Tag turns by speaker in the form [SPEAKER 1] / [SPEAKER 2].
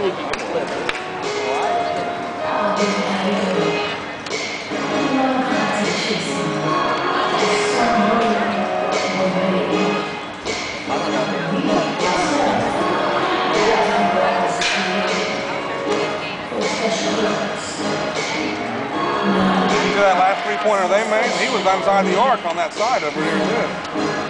[SPEAKER 1] think you can flip it.
[SPEAKER 2] See that last three-pointer they made? He was inside the arc on that side over here, too.